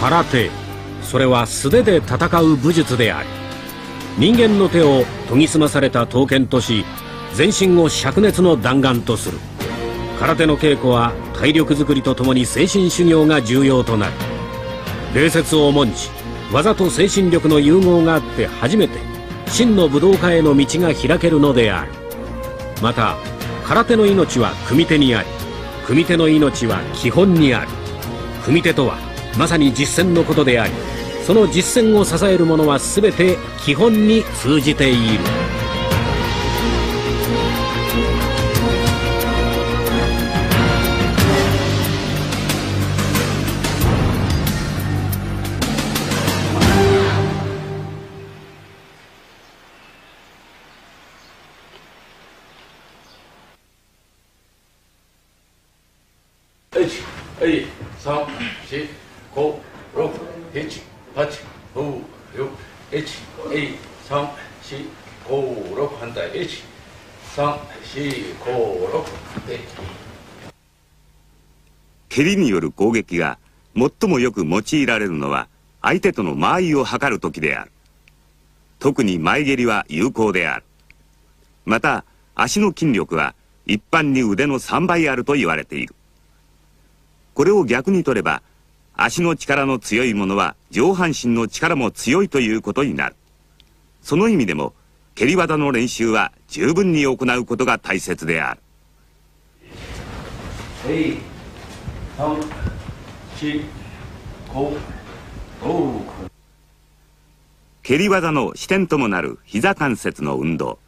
空手。それは素手で戦う武術であり。人間の手を研ぎ澄まされた刀剣とし全身を灼熱の弾丸とする。空手の稽古は体力づくりとともに精神修行が重要となる。礼節を重んじ技と精神力の融合があって初めて真の武道家への道が開けるのである。また空手の命は組手にあり組手の命は基本にある。組手とはまさに実践のことでありその実践を支えるものは全て基本に通じている。蹴りによる攻撃が最もよく用いられるのは相手との間合いを測る時である。特に前蹴りは有効である。また足の筋力は一般に腕の3倍あると言われている。これを逆に取れば足の力の強いものは上半身の力も強いということになる。その意味でも蹴り技の練習は十分に行うことが大切である。蹴り技の視点ともなる膝関節の運動。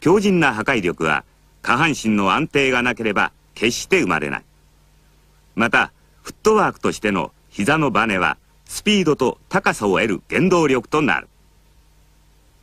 強靭な破壊力は下半身の安定がなければ決して生まれない。またフットワークとしての膝のバネはスピードと高さを得る原動力となる。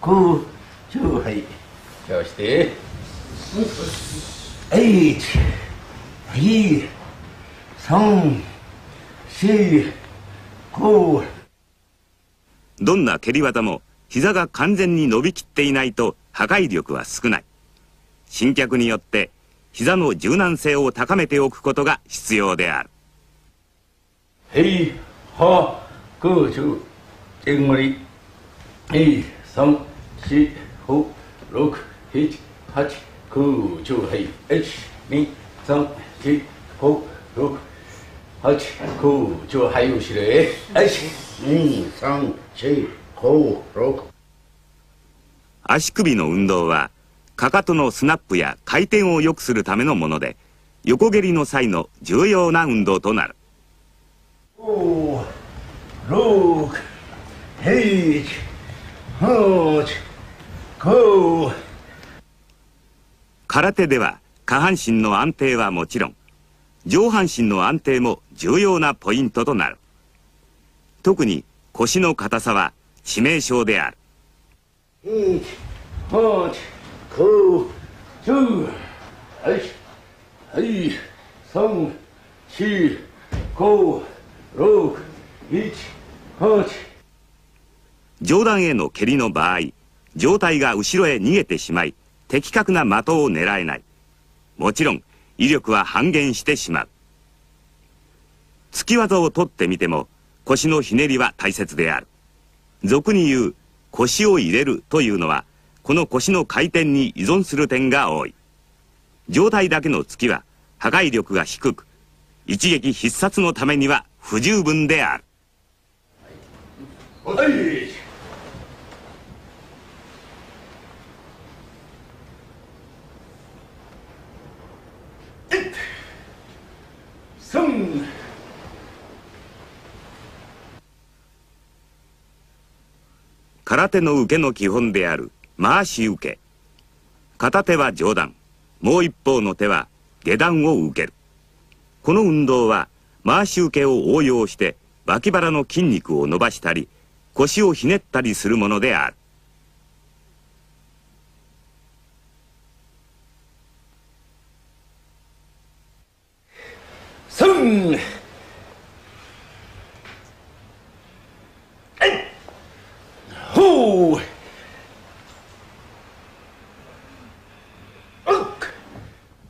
4 5 6 1 8 6はいはい。3 4 5 6 1 8九十はいそして1 2 3 4 5どんな蹴り技も膝が完全に伸びきっていないと破壊力は少ない。新脚によって膝の柔軟性を高めておくことが必要である。へい。はくじゅえんりへい三四五六七八九十はい一二三四五六八九十はい後ろへ一二三四五六足首の運動はかかとのスナップや回転を良くするためのもので横蹴りの際の重要な運動となる。五、六、七、八空手では下半身の安定はもちろん上半身の安定も重要なポイントとなる。特に腰の硬さは致命傷である。34567上段への蹴りの場合上体が後ろへ逃げてしまい的確な的を狙えない。もちろん威力は半減してしまう。突き技を取ってみても腰のひねりは大切である。俗に言う腰を入れるというのはこの腰の回転に依存する点が多い。上体だけの突きは破壊力が低く一撃必殺のためには不十分である。はい。空手の受けの基本である回し受け。片手は上段。もう一方の手は下段を受ける。この運動は回し受けを応用して脇腹の筋肉を伸ばしたり腰をひねったりするものである。三ほう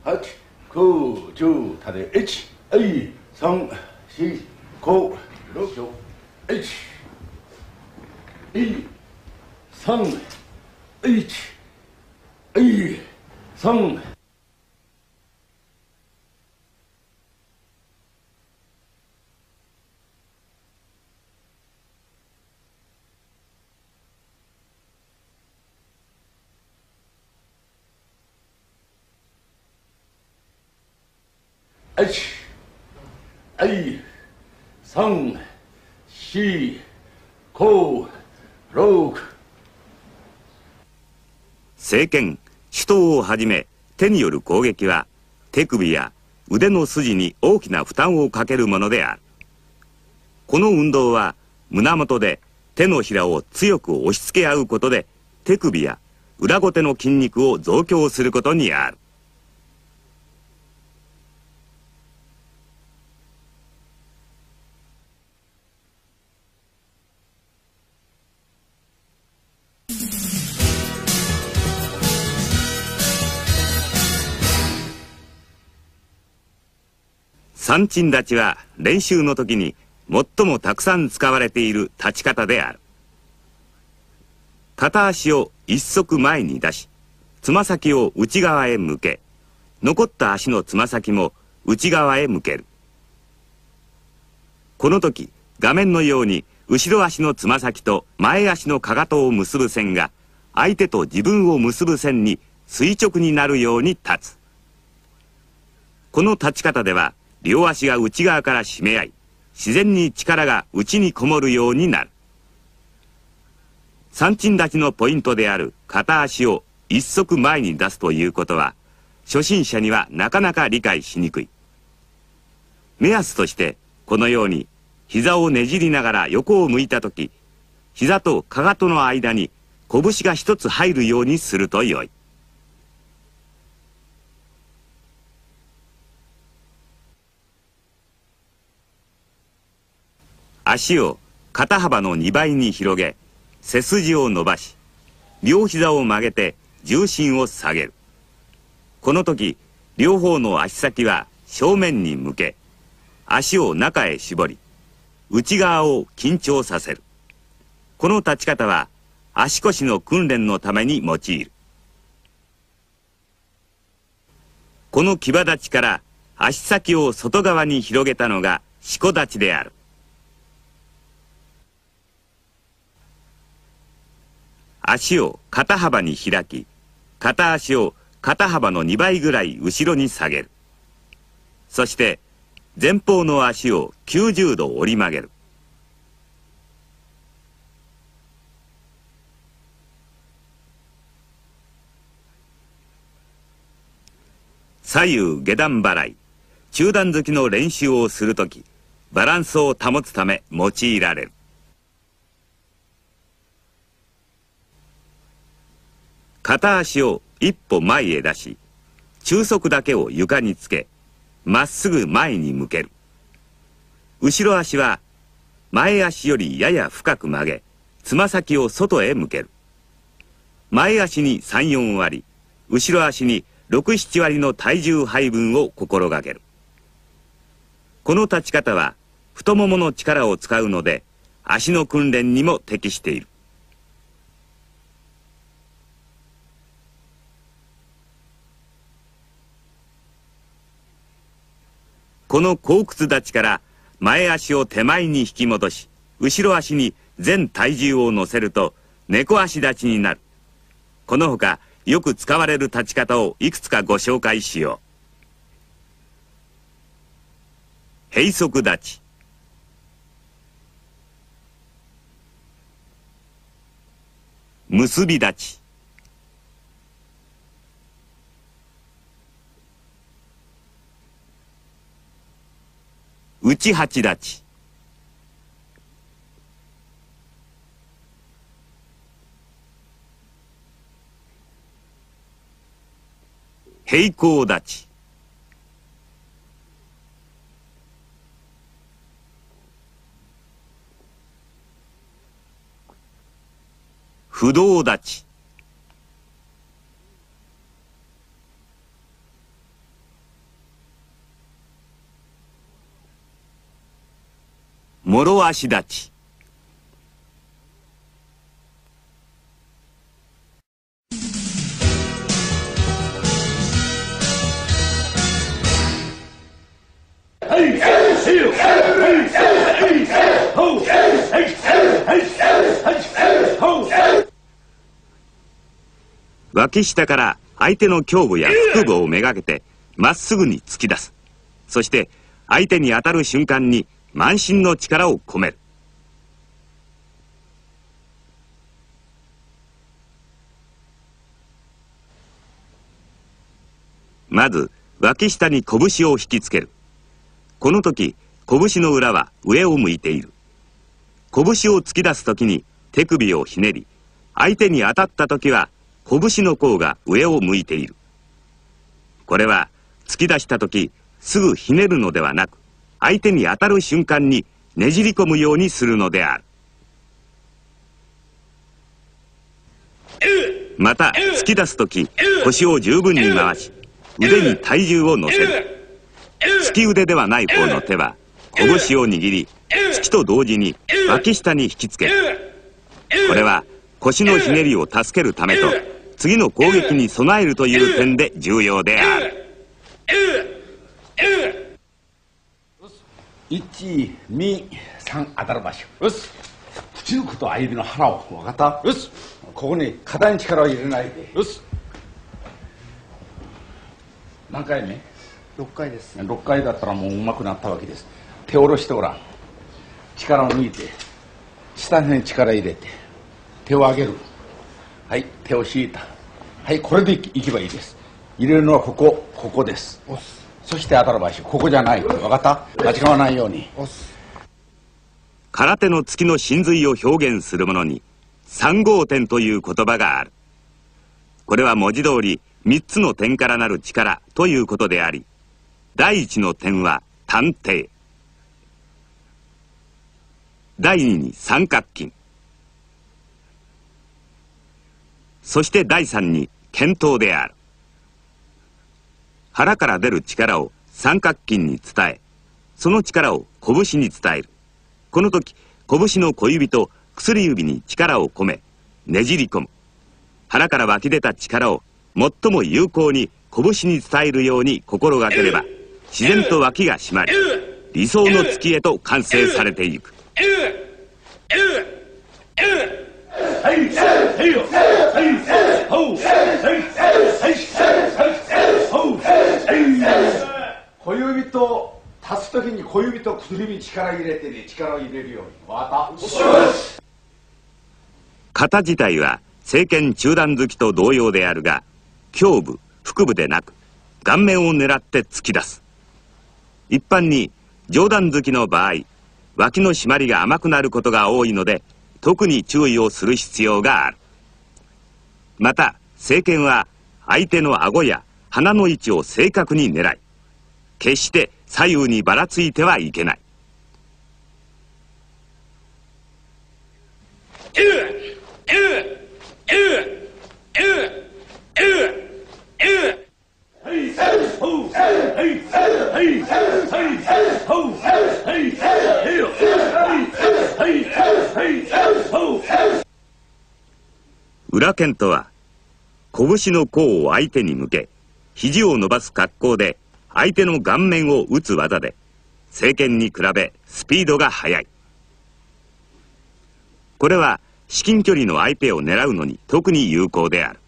八九十他的 H 二三四五六一二三一、二、三、四、五、六。政権手刀をはじめ手による攻撃は手首や腕の筋に大きな負担をかけるものであるこの運動は胸元で手のひらを強く押し付け合うことで手首や裏ごての筋肉を増強することにある三鎮立ちは練習の時に最もたくさん使われている立ち方である。片足を一足前に出しつま先を内側へ向け残った足のつま先も内側へ向ける。この時画面のように後ろ足のつま先と前足のかかとを結ぶ線が相手と自分を結ぶ線に垂直になるように立つ。この立ち方では両足が内側から締め合い自然に力が内にこもるようになる。三鎮立ちのポイントである片足を一足前に出すということは初心者にはなかなか理解しにくい。目安としてこのように膝をねじりながら横を向いた時膝とかかとの間に拳が一つ入るようにするとよい。足を肩幅の2倍に広げ背筋を伸ばし両膝を曲げて重心を下げる。この時両方の足先は正面に向け足を中へ絞り内側を緊張させる。この立ち方は足腰の訓練のために用いる。この牙立ちから足先を外側に広げたのが四股立ちである。足を肩幅に開き片足を肩幅の2倍ぐらい後ろに下げる。そして前方の足を90度折り曲げる。左右下段払い中段突きの練習をするときバランスを保つため用いられる。片足を一歩前へ出し中足だけを床につけまっすぐ前に向ける。後ろ足は前足よりやや深く曲げつま先を外へ向ける。前足に34割後ろ足に67割の体重配分を心がける。この立ち方は太ももの力を使うので足の訓練にも適している。この後屈立ちから前足を手前に引き戻し後ろ足に全体重を乗せると猫足立ちになる。このほかよく使われる立ち方をいくつかご紹介しよう。閉塞立ち。結び立ち。内八立。ち平行立。ち不動立。ち諸足立ち。脇下から相手の胸部や腹部をめがけてまっすぐに突き出す。そして相手に当たる瞬間に満身の力を込める。まず脇下に拳を引きつける。この時拳の裏は上を向いている。拳を突き出す時に手首をひねり相手に当たった時は拳の甲が上を向いている。これは突き出した時すぐひねるのではなく相手に当たる瞬間にねじり込むようにするのである。また突き出す時腰を十分に回し腕に体重を乗せる。突き腕ではない方の手は拳を握り突きと同時に脇下に引きつける。これは腰のひねりを助けるためと次の攻撃に備えるという点で重要である。1、2、3当たる場所。よし。口抜くと相手の腹を。分かったよし。ここに肩に力を入れないで。よし。何回目？6回です6回だったらもううまくなったわけです手下ろしておらん力を抜いて下に力入れて手を上げるはい手を敷いたはいこれでいけばいいです入れるのはここここですそして当たる場所ここじゃない分かった？間違わないように。空手の月の真髄を表現するものに三号点という言葉がある。これは文字通り三つの点からなる力ということであり第一の点は探偵。第二に三角筋。そして第三に検討である。腹から出る力を三角筋に伝えその力を拳に伝える。この時拳の小指と薬指に力を込めねじり込む。腹から湧き出た力を最も有効に拳に伝えるように心がければ自然と脇が締まり理想の月へと完成されていく。小指と立つ時に小指と薬指に力入れてね力を入れるようにわた型自体は政権中段突きと同様であるが胸部腹部でなく顔面を狙って突き出す一般に上段突きの場合脇の締まりが甘くなることが多いので特に注意をする必要がある。また政権は相手の顎や鼻の位置を正確に狙い決して左右にばらついてはいけない。裏剣とは拳の甲を相手に向け肘を伸ばす格好で相手の顔面を打つ技で正剣に比べスピードが速い。これは至近距離の相手を狙うのに特に有効である。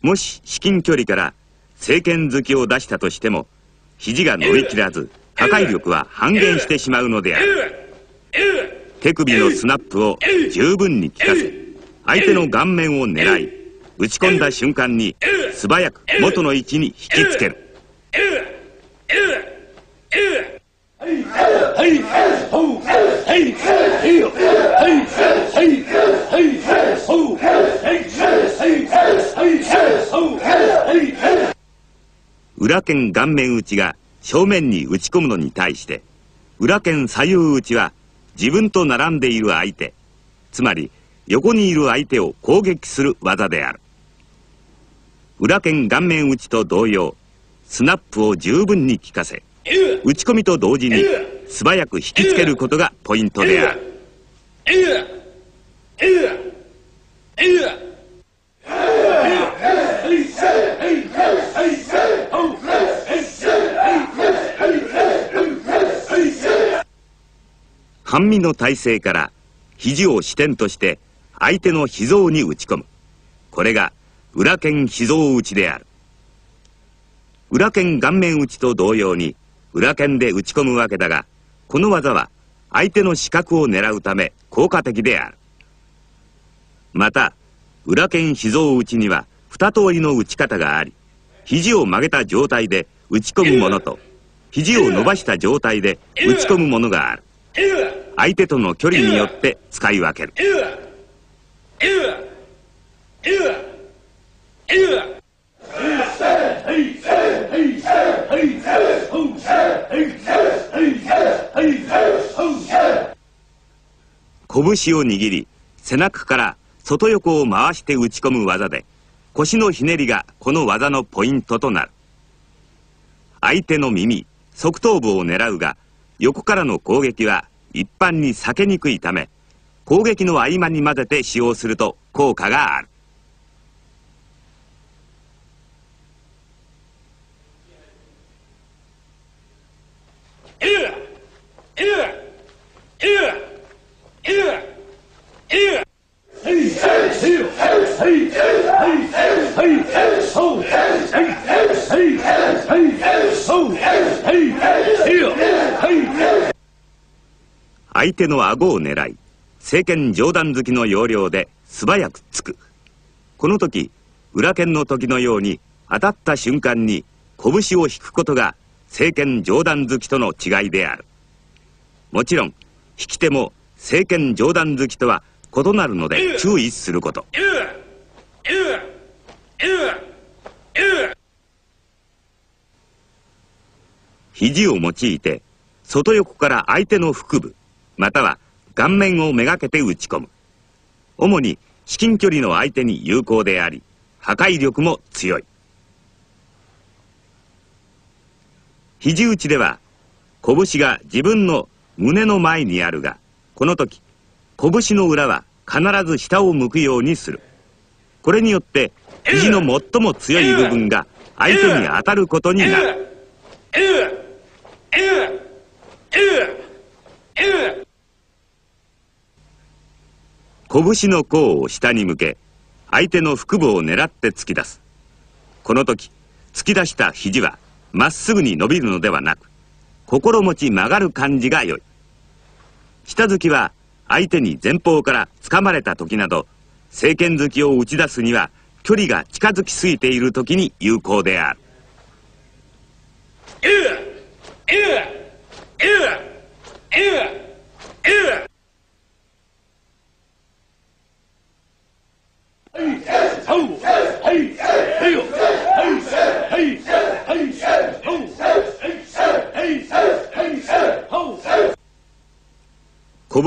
もし至近距離から正剣突きを出したとしても肘が伸びきらず破壊力は半減してしまうのである手首のスナップを十分に効かせ相手の顔面を狙い打ち込んだ瞬間に素早く元の位置に引きつける裏剣顔面打ちが正面に打ち込むのに対して裏剣左右打ちは自分と並んでいる相手つまり横にいる相手を攻撃する技である。裏剣顔面打ちと同様スナップを十分に効かせ打ち込みと同時に素早く引きつけることがポイントである。半身の体勢から肘を支点として相手の脾臓に打ち込む。これが裏剣脾臓打ちである。裏剣顔面打ちと同様に裏剣で打ち込むわけだがこの技は相手の視覚を狙うため効果的である。また裏剣脾臓打ちには二通りの打ち方があり肘を曲げた状態で打ち込むものと肘を伸ばした状態で打ち込むものがある。相手との距離によって使い分ける。拳を握り背中から外横を回して打ち込む技で腰のひねりがこの技のポイントとなる。相手の耳側頭部を狙うが横からの攻撃は一般に避けにくいため攻撃の合間に混ぜて使用すると効果がある。相手の顎を狙い聖剣上段突きの要領で素早く突く。この時裏剣の時のように当たった瞬間に拳を引くことが聖剣上段突きとの違いである。もちろん引き手も聖剣上段突きとは異なるので注意すること。肘を用いて外横から相手の腹部または顔面をめがけて打ち込む。主に至近距離の相手に有効であり破壊力も強い。肘打ちでは拳が自分の胸の前にあるがこの時拳の裏は必ず下を向くようにする。これによって肘の最も強い部分が相手に当たることになる。拳の甲を下に向け相手の腹部を狙って突き出す。この時突き出した肘はまっすぐに伸びるのではなく心持ち曲がる感じが良い。下突きは相手に前方から掴まれた時など聖剣突きを打ち出すには距離が近づきすぎている時に有効である。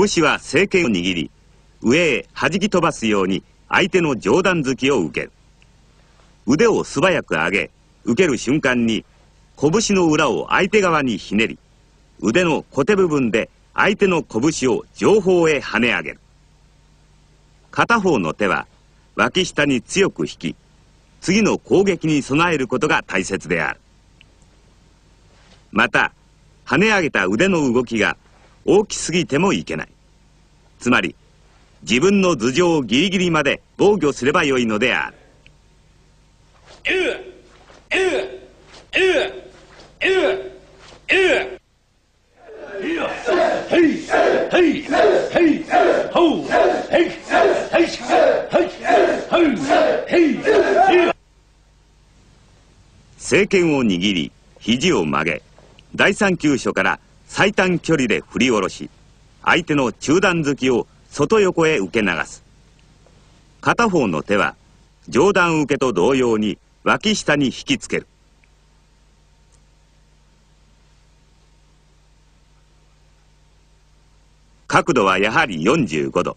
拳は聖剣を握り上へ弾き飛ばすように相手の上段突きを受ける。腕を素早く上げ受ける瞬間に拳の裏を相手側にひねり腕の小手部分で相手の拳を上方へ跳ね上げる。片方の手は脇下に強く引き次の攻撃に備えることが大切である。また跳ね上げた腕の動きが大きすぎてもいけない。つまり自分の頭上ギリギリまで防御すればよいのである。政権を握り肘を曲げ第三急所から最短距離で振り下ろし相手の中段突きを外横へ受け流す。片方の手は上段受けと同様に脇下に引きつける。角度はやはり45度。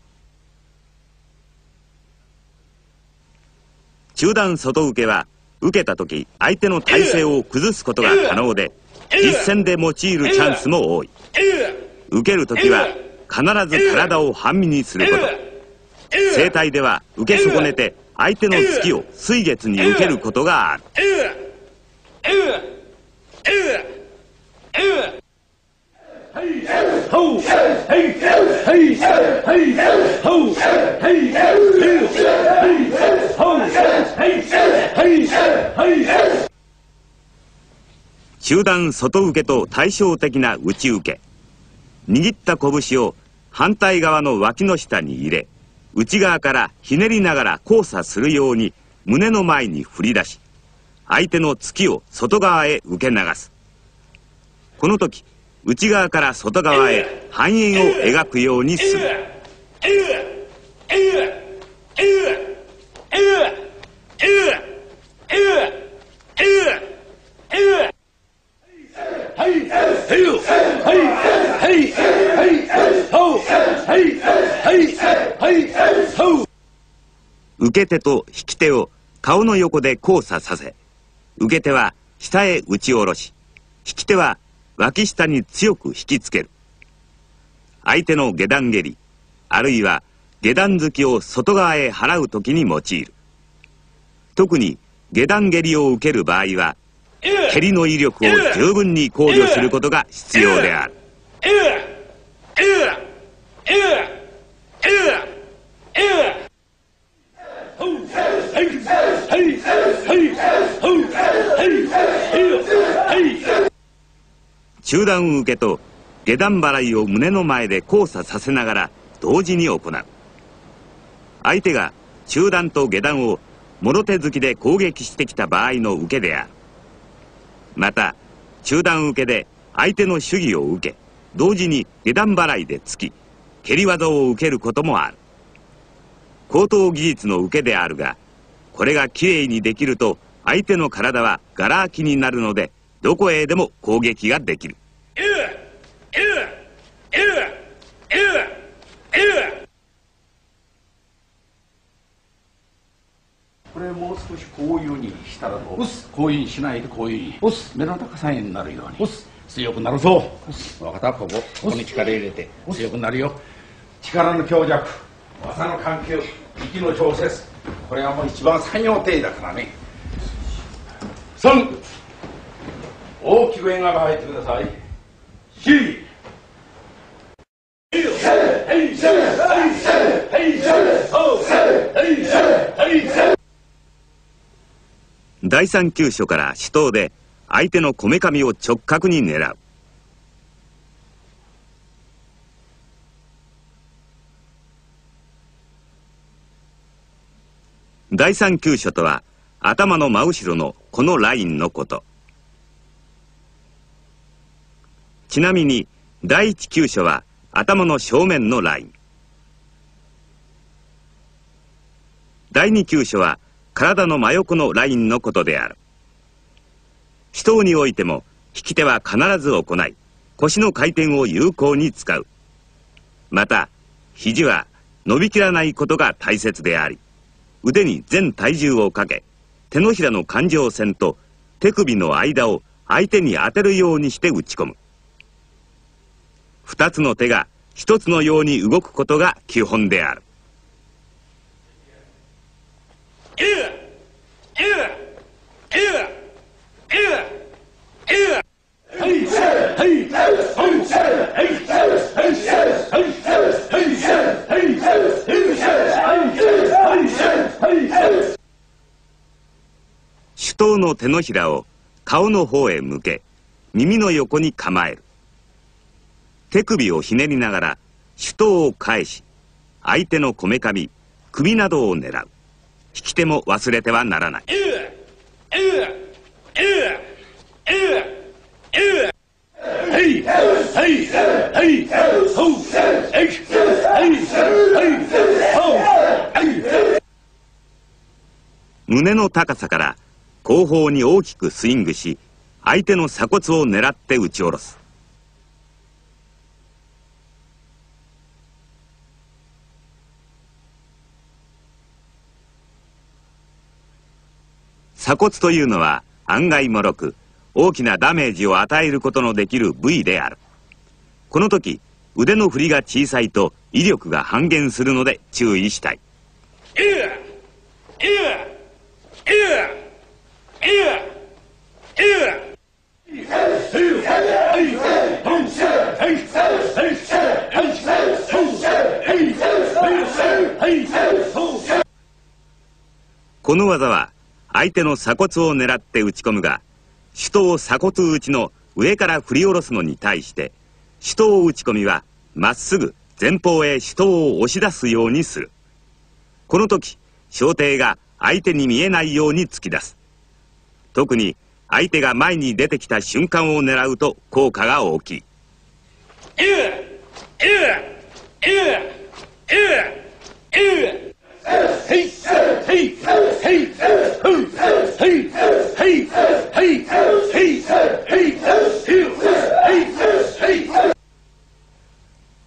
中段外受けは受けた時相手の体勢を崩すことが可能で実戦で用いるチャンスも多い。受ける時は必ず体を半身にすること。生体では受け損ねて相手の突きを水月に受けることがある。中段外受けと対照的な内受け握った拳を反対側の脇の下に入れ内側からひねりながら交差するように胸の前に振り出し相手の突きを外側へ受け流す。この時内側から外側へ半円を描くようにする。受け手と引き手を顔の横で交差させ受け手は下へ打ち下ろし引き手は脇下に強く引きつける。相手の下段蹴りあるいは下段突きを外側へ払う時に用いる。特に下段蹴りを受ける場合は蹴りの威力を十分に考慮することが必要である。中段受けと下段払いを胸の前で交差させながら同時に行う。相手が中段と下段をもろ手突きで攻撃してきた場合の受けである。また中段受けで相手の主義を受け同時に下段払いで突き蹴り技を受けることもある。高等技術の受けであるがこれがきれいにできると相手の体はガラ空きになるのでどこへでも攻撃ができる。これもう少しこういうにしたらどうこういうにしないでこういうに目の高さになるように強くなるぞ分かったここここに力入れて強くなるよ力の強弱技の関係息の調節これはもう一番作業定だからね3大きく円が入ってください4第三急所から手刀で相手のこめかみを直角に狙う。第三急所とは頭の真後ろのこのラインのこと。ちなみに第一急所は頭の正面のライン。第二急所は体の真横のラインのことである。死闘においても引き手は必ず行い腰の回転を有効に使う。また肘は伸びきらないことが大切であり腕に全体重をかけ手のひらの感情線と手首の間を相手に当てるようにして打ち込む。二つの手が一つのように動くことが基本である。手刀の手のひらを顔の方へ向け耳の横に構える。手首をひねりながら手刀を返し相手のこめかみ首などを狙う。引き手も忘れてはならない。胸の高さから後方に大きくスイングし相手の鎖骨を狙って打ち下ろす鎖骨というのは案外もろく大きなダメージを与えることのできる部位である。この時腕の振りが小さいと威力が半減するので注意したい。この技は相手の鎖骨を狙って打ち込むが手刀鎖骨打ちの上から振り下ろすのに対して手刀打ち込みはまっすぐ前方へ手刀を押し出すようにする。この時小艇が相手に見えないように突き出す。特に相手が前に出てきた瞬間を狙うと効果が大きい。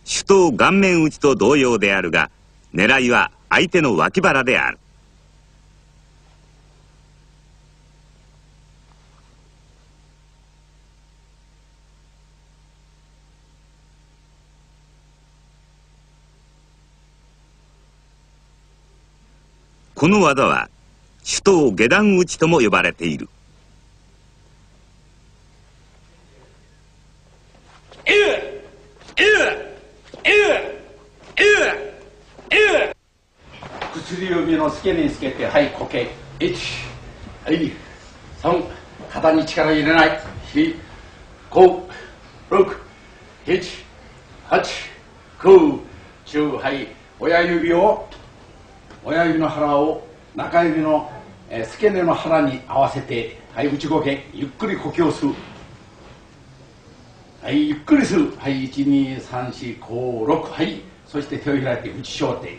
首都顔面打ちと同様であるが狙いは相手の脇腹である。この技は手刀下段打ちとも呼ばれている。薬指の付け根につけてはい固形1はい3肩に力入れない。4 5 6 7 8 9 10はい親指を。親指の腹を中指の、え、付け根の腹に合わせてはい内呼吸ゆっくり呼吸する。はいゆっくりする。はい12345はいそして手を開いて内小手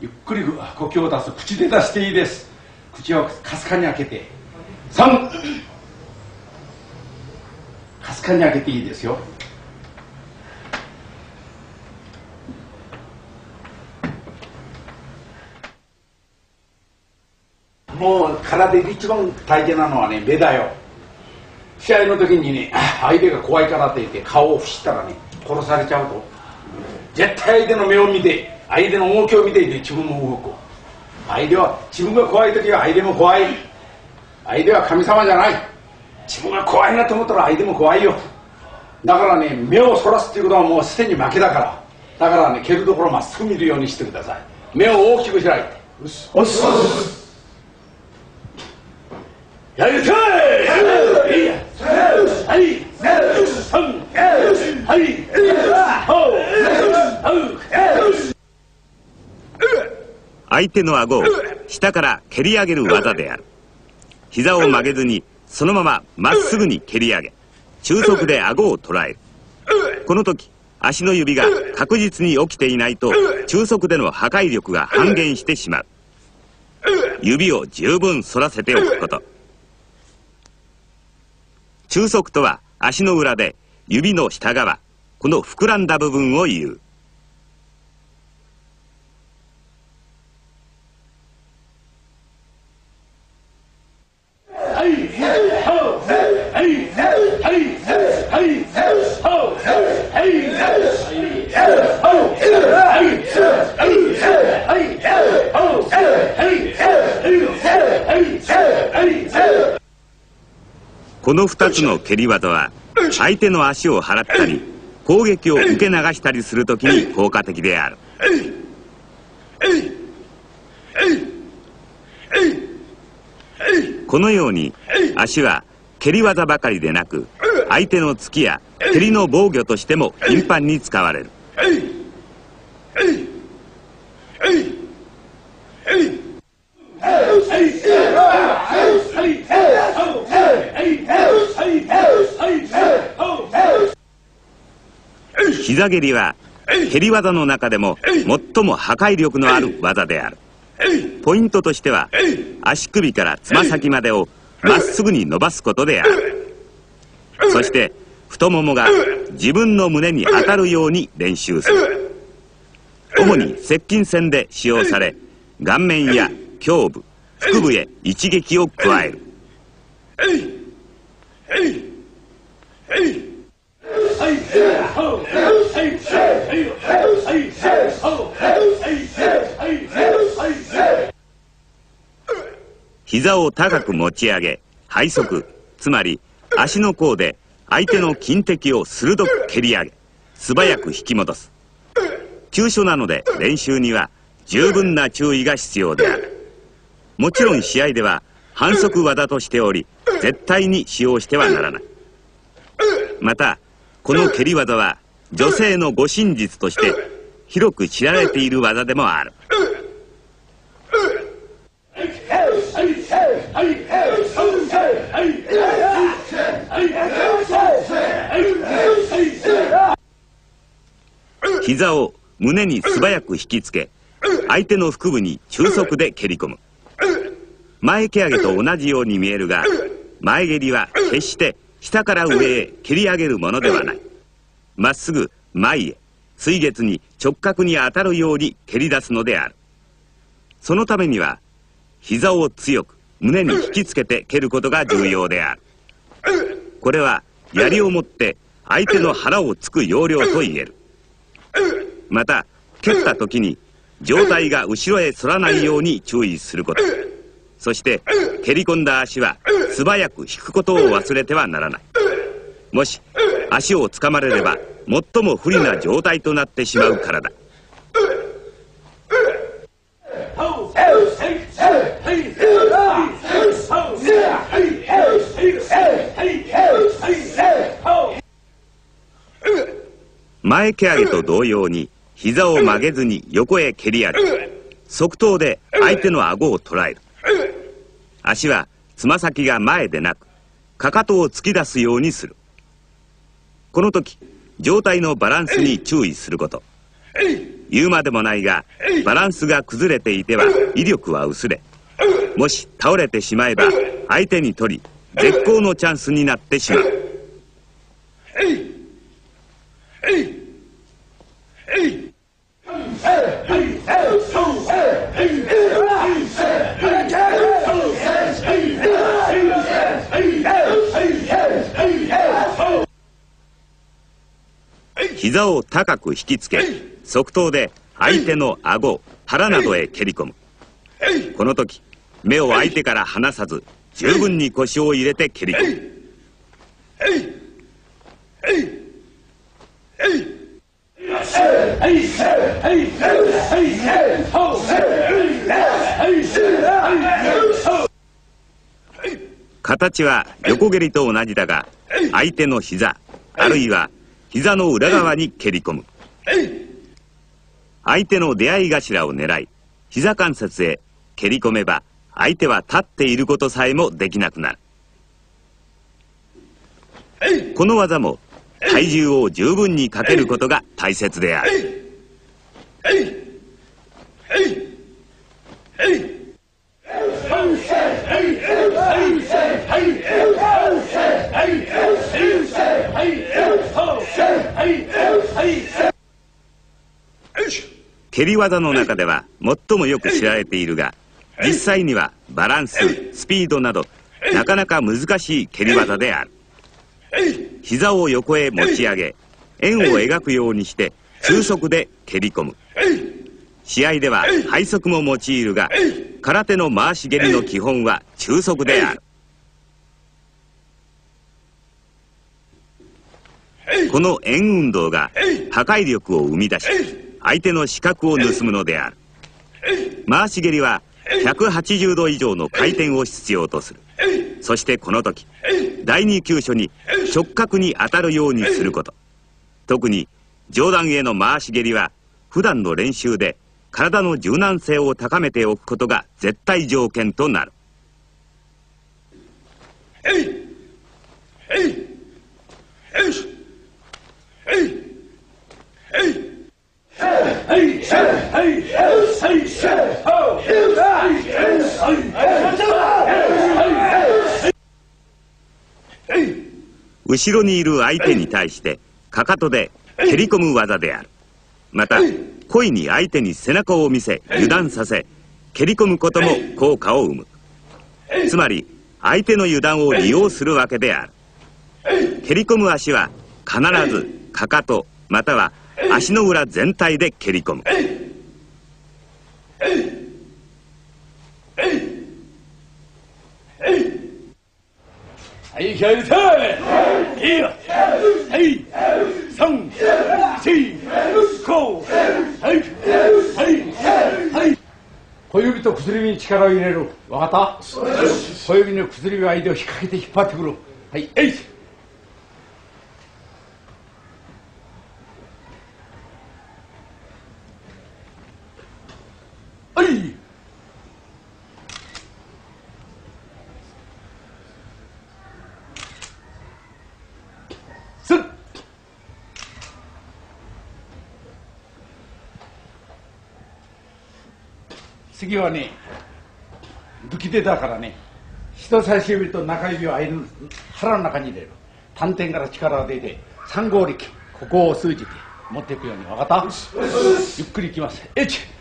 ゆっくり呼吸を出す。口で出していいです。口をかすかに開けて。3 かすかに開けていいですよ。もう体で一番大事なのはね目だよ。試合の時にね相手が怖いからって言って顔を伏したらね殺されちゃうと。絶対相手の目を見て相手の動きを見ていて自分も動く。相手は自分が怖い時は相手も怖い。相手は神様じゃない。自分が怖いなと思ったら相手も怖いよ。だからね目をそらすっていうことはもうすでに負けだから。だからね蹴るところまっすぐ見るようにしてください。目を大きく開いて。おっすおっす。相手の顎を下から蹴り上げる技である膝を曲げずにそのまままっすぐに蹴り上げ中足で顎を捉えるこの時足の指が確実に起きてい。ない。と中足での破壊力が半減してしまう指を十分反らせておくこと中足とは足の裏で指の下側この膨らんだ部分を言う。この2つの蹴り技は相手の足を払ったり攻撃を受け流したりするときに効果的である。このように足は蹴り技ばかりでなく相手の突きや蹴りの防御としても頻繁に使われる。膝蹴りは蹴り技の中でも最も破壊力のある技である。ポイントとしては足首からつま先までをまっすぐに伸ばすことである。そして太ももが自分の胸に当たるように練習する。主に接近戦で使用され顔面や胸部腹部へ一撃を加える。膝を高く持ち上げ背側つまり足の甲で相手の金敵を鋭く蹴り上げ素早く引き戻す。急所なので練習には十分な注意が必要である。もちろん試合では反則技としており絶対に使用してはならない。またこの蹴り技は女性の護身術として広く知られている技でもある。膝を胸に素早く引きつけ相手の腹部に中足で蹴り込む。前蹴上げと同じように見えるが前蹴りは決して下から上へ蹴り上げるものではない。まっすぐ前へ水月に直角に当たるように蹴り出すのである。そのためには膝を強く胸に引きつけて蹴ることが重要である。これは槍を持って相手の腹を突く要領と言える。また蹴った時に上体が後ろへ反らないように注意すること。そして蹴り込んだ足は素早く引くことを忘れてはならない。もし足をつかまれれば最も不利な状態となってしまうからだ。前蹴上げと同様に膝を曲げずに横へ蹴り上げ側頭で相手の顎を捉える。足はつま先が前でなくかかとを突き出すようにする。この時状態のバランスに注意すること。言うまでもないがバランスが崩れていては威力は薄れ。もし倒れてしまえば相手に取り絶好のチャンスになってしまう。膝を高く引きつけ側頭で相手の顎腹などへ蹴り込む。この時目を相手から離さず十分に腰を入れて蹴り込む形は横蹴りと同じだが相手の膝あるいは膝の裏側に蹴り込む。相手の出会い頭を狙い膝関節へ蹴り込めば相手は立っていることさえもできなくなる。この技も体重を十分にかけることが大切である。蹴り技の中では最もよく知られているが実際にはバランススピードなどなかなか難しい蹴り技である膝を横へ持ち上げ円を描くようにして中足で蹴り込む。試合では背側も用いるが空手の回し蹴りの基本は中足である。この円運動が破壊力を生み出し相手の視覚を盗むのである。回し蹴りは180度以上の回転を必要とする。そしてこの時第二急所に直角に当たるようにすること。特に上段への回し蹴りは普段の練習で体の柔軟性を高めておくことが絶対条件となる。後ろにいる相手に対してかかとで蹴り込む技である。また故意に相手に背中を見せ油断させ蹴り込むことも効果を生む。つまり相手の油断を利用するわけである。蹴り込む足は必ずかかとまたは足の裏全体で蹴り込む。はい気合入れて。いいよ。はい。三四五。はい。はい。はい。小指と薬指に力を入れるわかった？小指の薬指相手を引っ掛けて引っ張ってくるはい。えい。はい。すっ。次はね抜き手だからね人差し指と中指を間の腹の中に入れる。丹田から力が出て三合力ここを数字で持っていくように分かった？ゆっくりいきます。1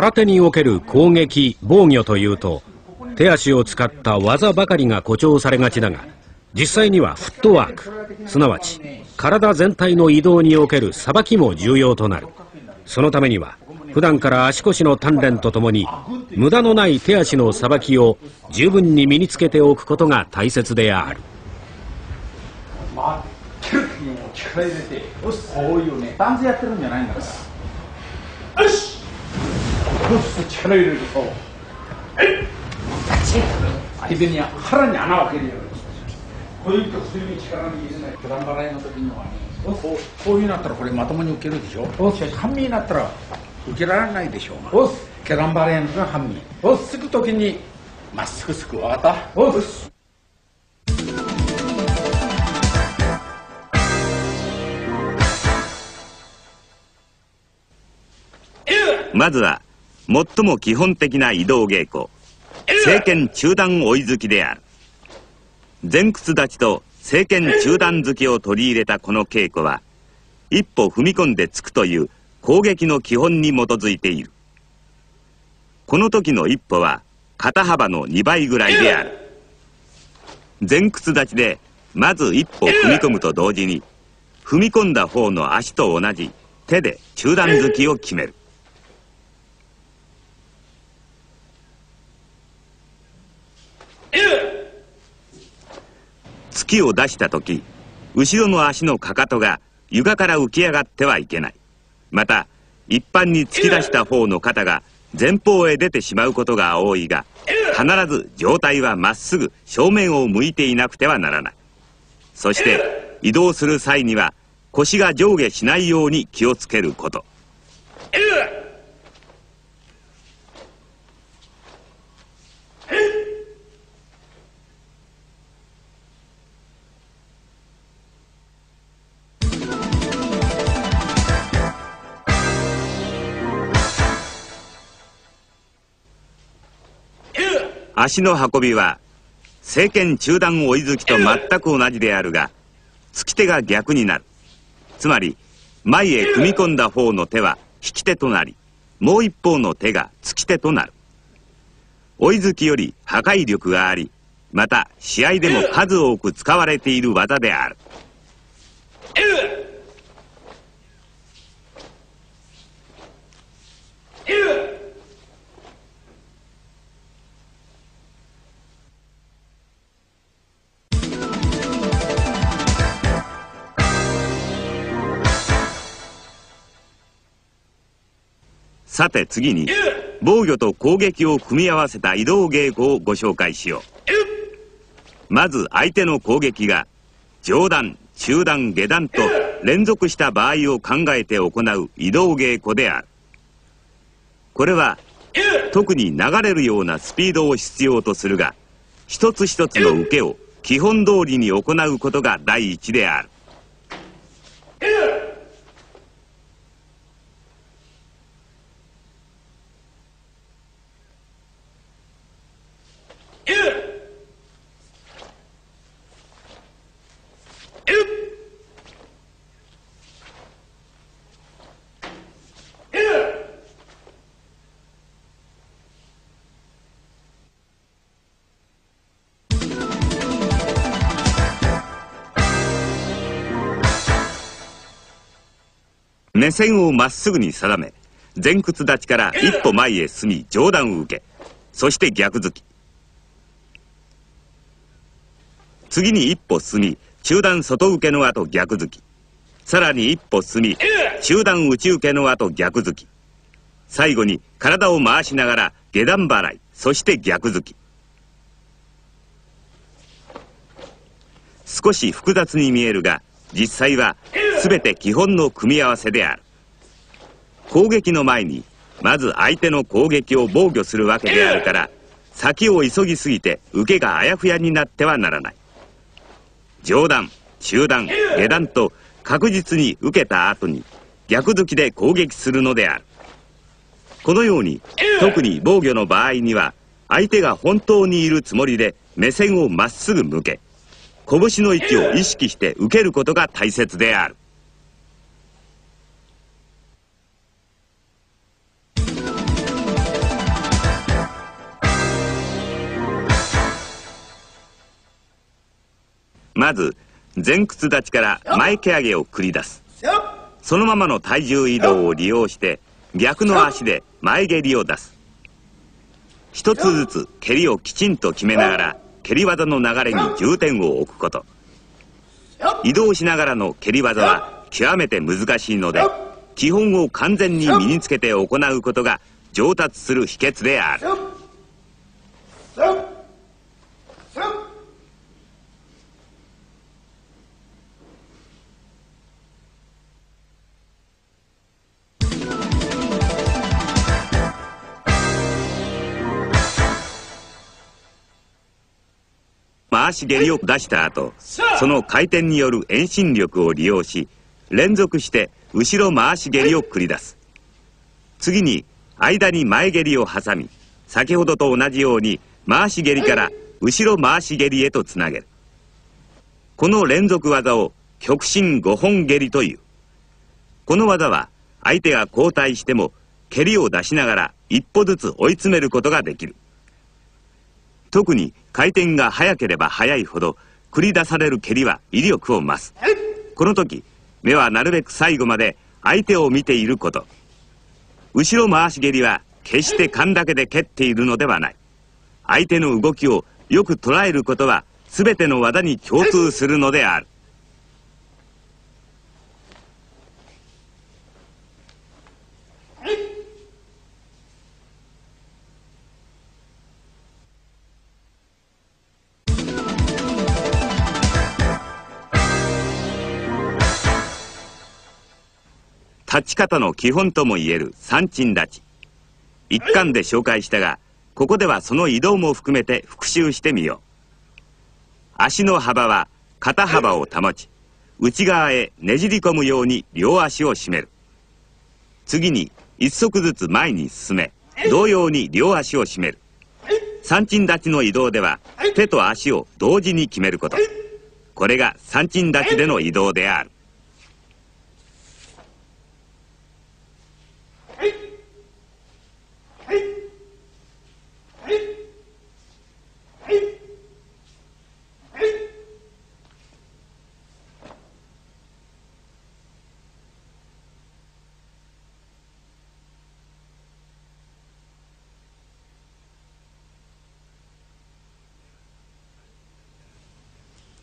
空手における攻撃防御というと手足を使った技ばかりが誇張されがちだが実際にはフットワークすなわち体全体の移動におけるさばきも重要となる。そのためには普段から足腰の鍛錬とともに無駄のない手足のさばきを十分に身につけておくことが大切である。こういうねダンスやってるんじゃないんだから。こうして力入れるとえい相手に腹に穴を開けるように小指と薬に力に入れない普段払いの時にはねこうこういうふうになったらこれまともに受けるでしょしかし半身になったら受けられないでしょうがおっケランバレーのが半身おっすく時にまっすぐすくわかったおっまずは最も基本的な移動稽古。聖剣中段追い突きである。前屈立ちと聖剣中段突きを取り入れたこの稽古は一歩踏み込んでつくという攻撃の基本に基づいている。この時の一歩は肩幅の2倍ぐらいである。前屈立ちでまず一歩踏み込むと同時に踏み込んだ方の足と同じ手で中段突きを決める。突きを出した時後ろの足のかかとが床から浮き上がってはいけない。また一般に突き出した方の肩が前方へ出てしまうことが多いが必ず上体はまっすぐ正面を向いていなくてはならない。そして移動する際には腰が上下しないように気をつけること。足の運びは聖剣中段追い突きと全く同じであるが突き手が逆になる。つまり前へ踏み込んだ方の手は引き手となりもう一方の手が突き手となる。追い突きより破壊力がありまた試合でも数多く使われている技である。さて次に防御と攻撃を組み合わせた移動稽古をご紹介しよう。まず相手の攻撃が上段中段下段と連続した場合を考えて行う移動稽古である。これは特に流れるようなスピードを必要とするが一つ一つの受けを基本通りに行うことが第一である。線をまっすぐに定め前屈立ちから一歩前へ進み上段受けそして逆突き。次に一歩進み中段外受けの後逆突き。さらに一歩進み中段内受けの後逆突き。最後に体を回しながら下段払いそして逆突き。少し複雑に見えるが実際は全て基本の組み合わせである。攻撃の前にまず相手の攻撃を防御するわけであるから先を急ぎすぎて受けがあやふやになってはならない。上段中段下段と確実に受けた後に逆突きで攻撃するのである。このように特に防御の場合には相手が本当にいるつもりで目線をまっすぐ向け拳の位置を意識して受けることが大切である。まず前屈立ちから前蹴上げを繰り出す。そのままの体重移動を利用して逆の足で前蹴りを出す。一つずつ蹴りをきちんと決めながら蹴り技の流れに重点を置くこと。移動しながらの蹴り技は極めて難しいので基本を完全に身につけて行うことが上達する秘訣である。回し蹴りを出した後その回転による遠心力を利用し連続して後ろ回し蹴りを繰り出す次に間に前蹴りを挟み先ほどと同じように回し蹴りから後ろ回し蹴りへとつなげるこの連続技を極心5本蹴りというこの技は相手が交代しても蹴りを出しながら一歩ずつ追い詰めることができる特に回転が速ければ速いほど繰り出される蹴りは威力を増す。この時目はなるべく最後まで相手を見ていること。後ろ回し蹴りは決して勘だけで蹴っているのではない。相手の動きをよく捉えることは全ての技に共通するのである立ち方の基本ともいえる三鎮立ち。一貫で紹介したがここではその移動も含めて復習してみよう。足の幅は肩幅を保ち内側へねじり込むように両足を締める。次に一足ずつ前に進め同様に両足を締める。三鎮立ちの移動では手と足を同時に決めること。これが三鎮立ちでの移動である。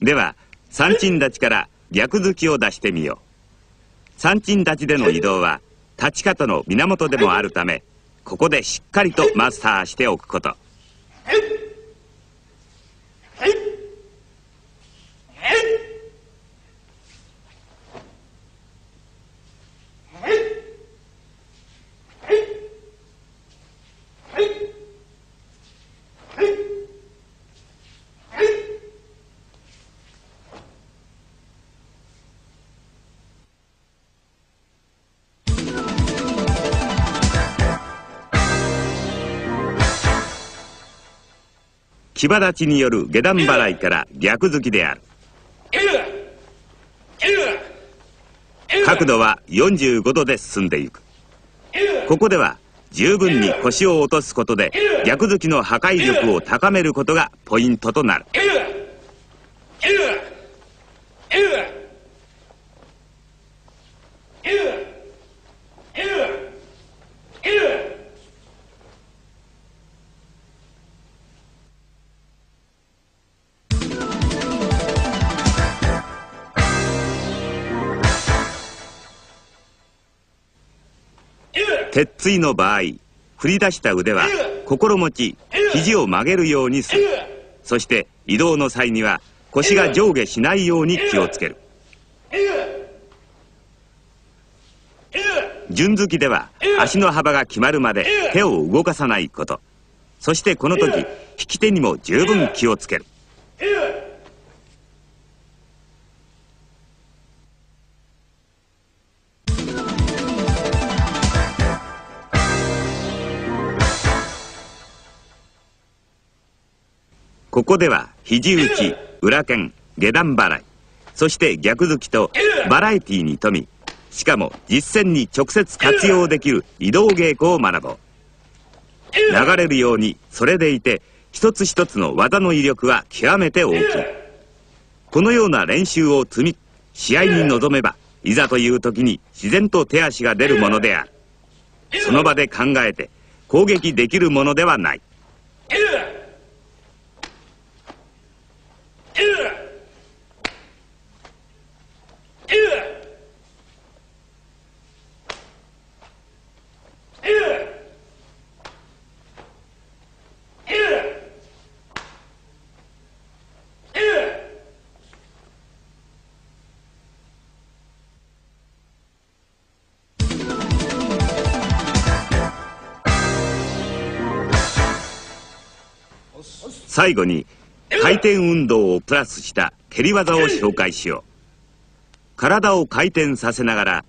では三鎮立ちから逆突きを出してみよう。三鎮立ちでの移動は立ち方の源でもあるためここでしっかりとマスターしておくこと。牙立ちによる下段払いから逆付きである。角度は45度で進んでいく。ここでは十分に腰を落とすことで逆突きの破壊力を高めることがポイントとなる。鉄椎の場合振り出した腕は心持ち肘を曲げるようにする。そして移動の際には腰が上下しないように気をつける。順突きでは足の幅が決まるまで手を動かさないこと。そしてこの時引き手にも十分気をつける。ここでは肘打ち裏剣下段払い。そして逆突きとバラエティに富みしかも実践に直接活用できる移動稽古を学ぼう。流れるようにそれでいて一つ一つの技の威力は極めて大きい。このような練習を積み試合に臨めばいざという時に自然と手足が出るものである。その場で考えて攻撃できるものではない最後に回転運動をプラスした蹴り技を紹介しよう。体を回転させながら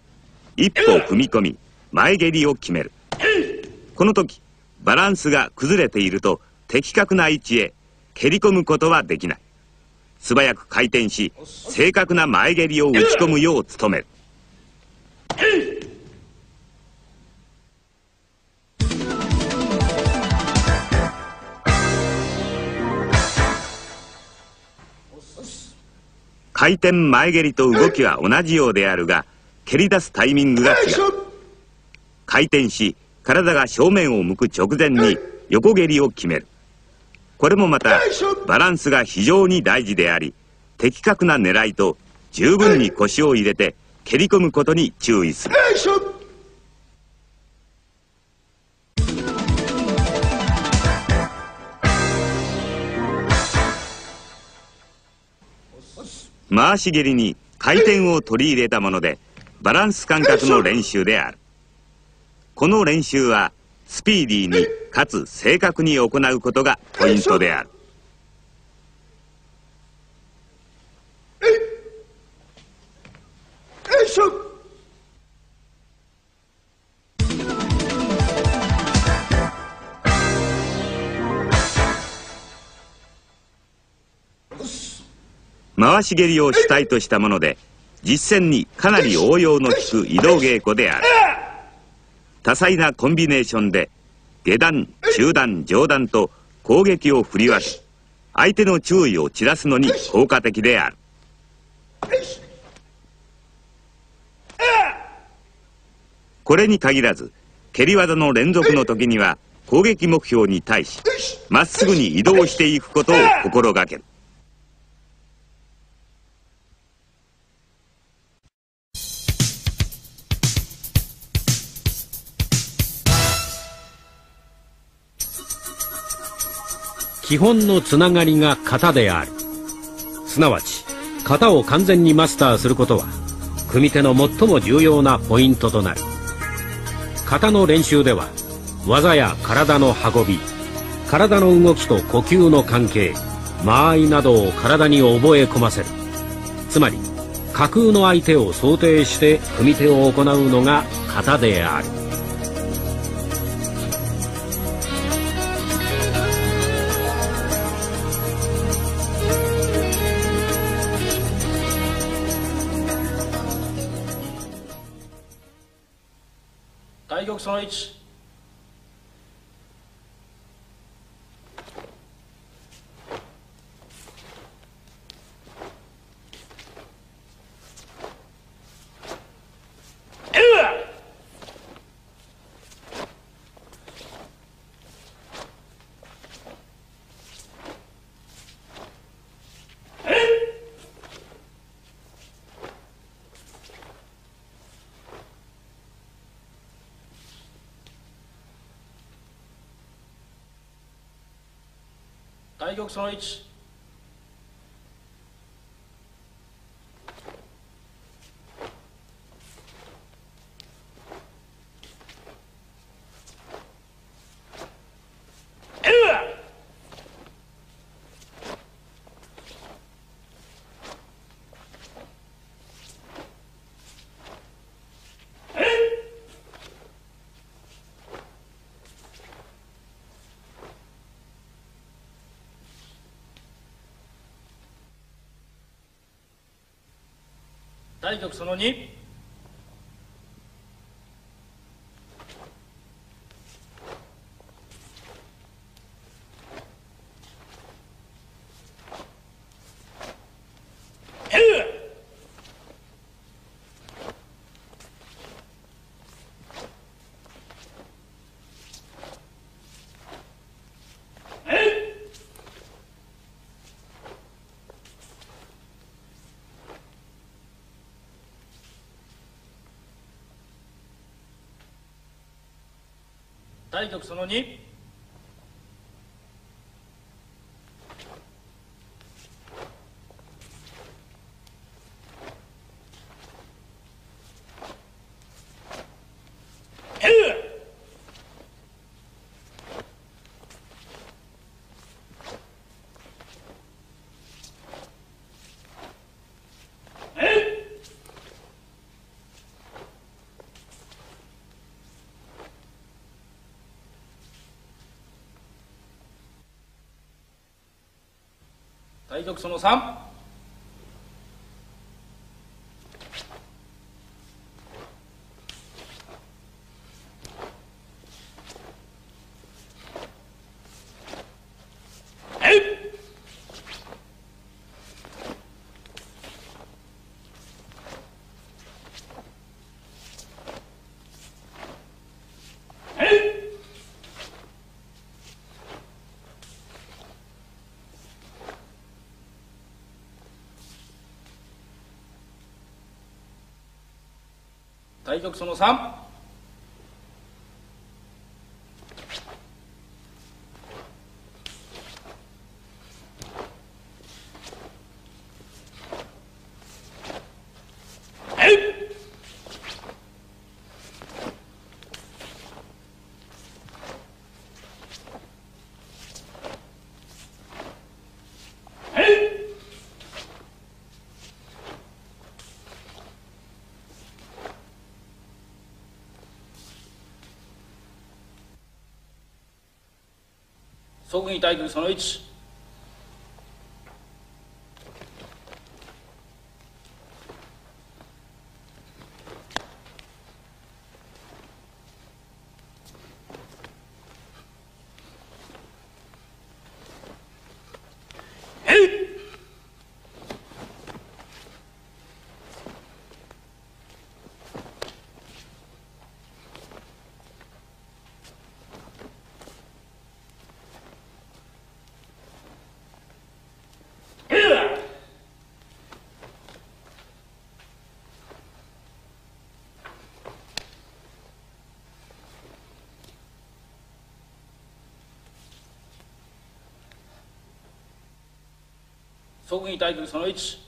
一歩踏み込み前蹴りを決める。この時バランスが崩れていると的確な位置へ蹴り込むことはできない。素早く回転し正確な前蹴りを打ち込むよう努める。回転前蹴りと動きは同じようであるが蹴り出すタイミングが違う。回転し体が正面を向く直前に横蹴りを決める。これもまたバランスが非常に大事であり的確な狙いと十分に腰を入れて蹴り込むことに注意する。回し蹴りに回転を取り入れたものでバランス感覚の練習であるこの練習はスピーディーにかつ正確に行うことがポイントであるよいしょ回し蹴りを主体としたもので実践にかなり応用の利く移動稽古である。多彩なコンビネーションで下段中段上段と攻撃を振り分け相手の注意を散らすのに効果的である。これに限らず蹴り技の連続の時には攻撃目標に対しまっすぐに移動していくことを心がける。基本のつながりが型である。すなわち型を完全にマスターすることは組手の最も重要なポイントとなる。型の練習では技や体の運び体の動きと呼吸の関係間合いなどを体に覚え込ませる。つまり架空の相手を想定して組手を行うのが型である。対第局その2対局その2対局その3題曲その3即位対局その1即位対局その1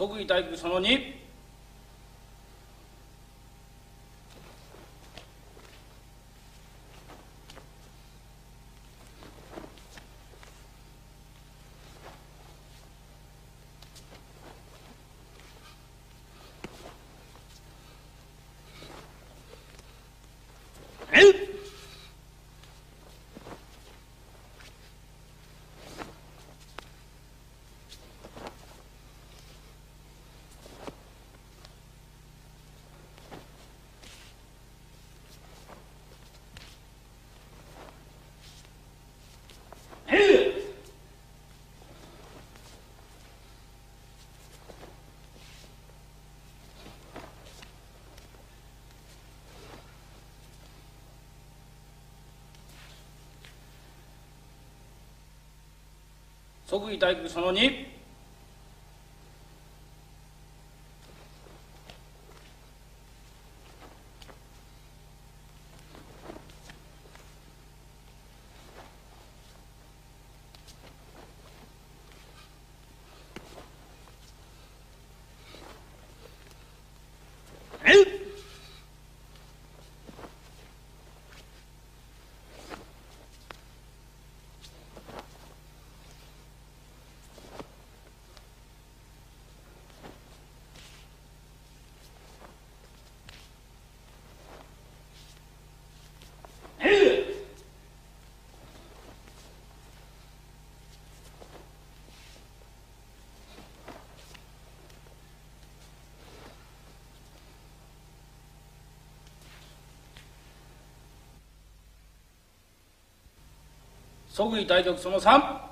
即位大工その2即位大局その2即位大局その3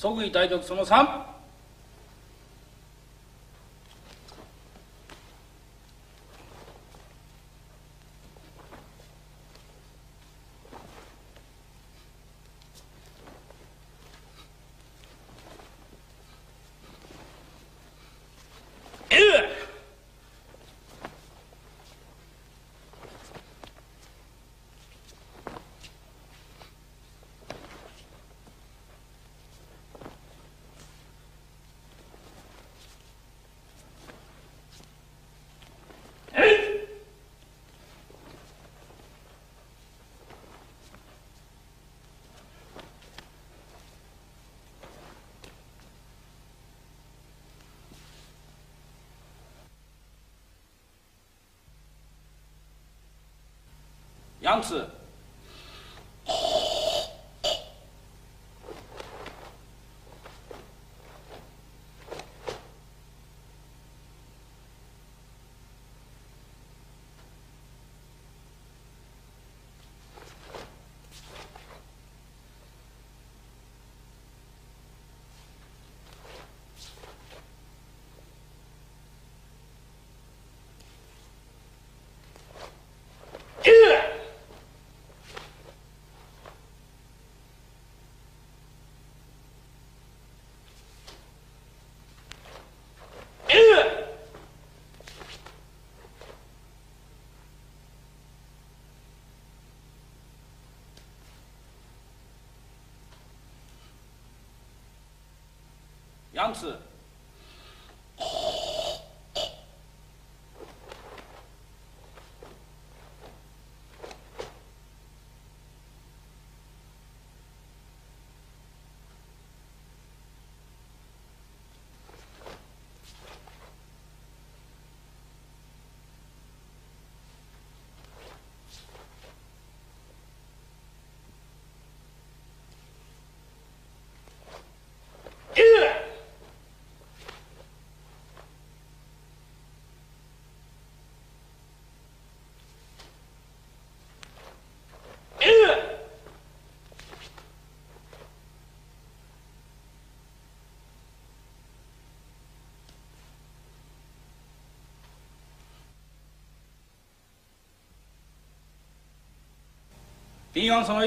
即位対局その3杨子。杨子。B 案その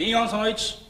1ビン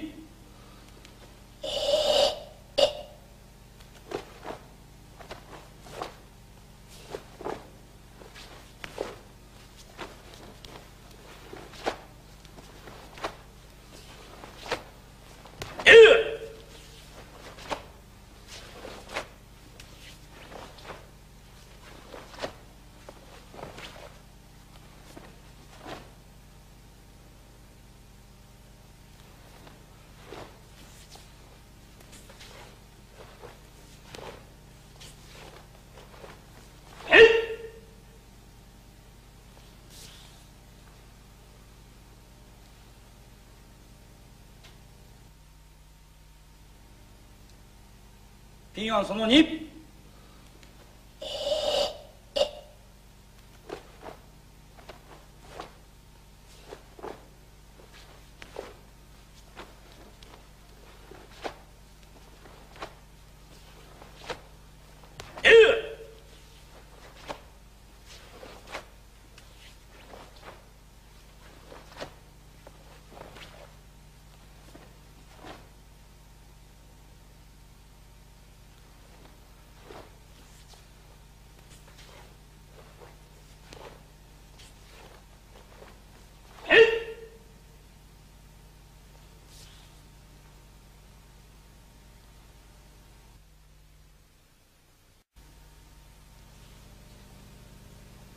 ピン案その2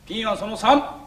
ピン案その3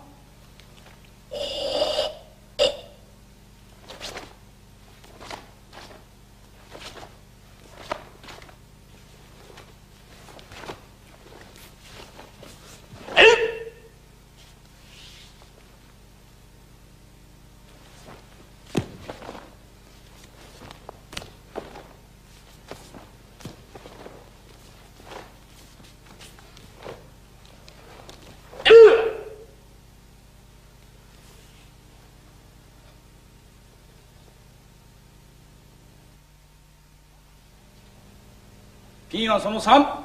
金はその3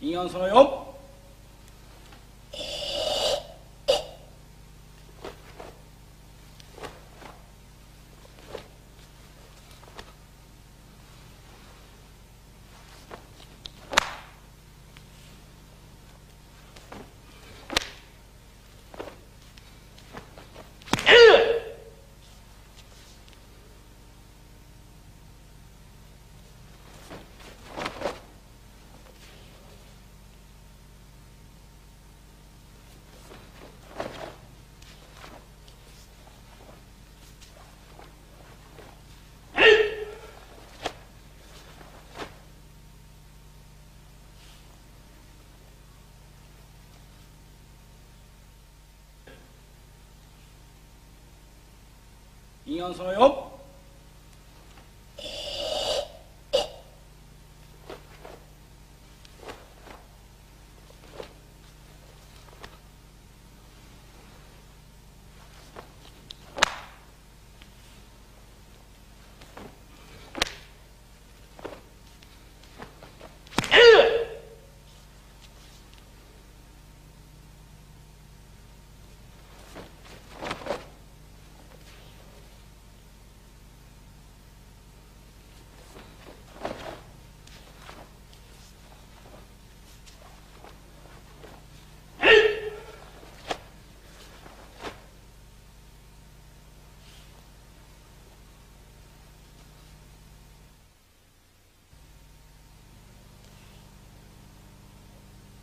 ピン案その4ピンアンそのよ。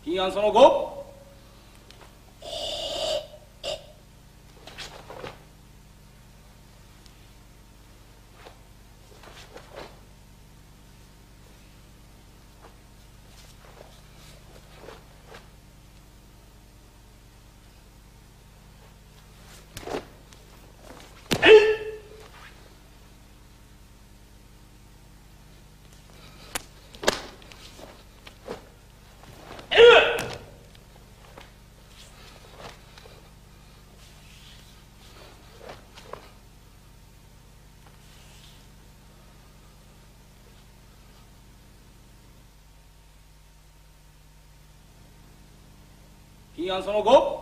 金案その後ピンアンその5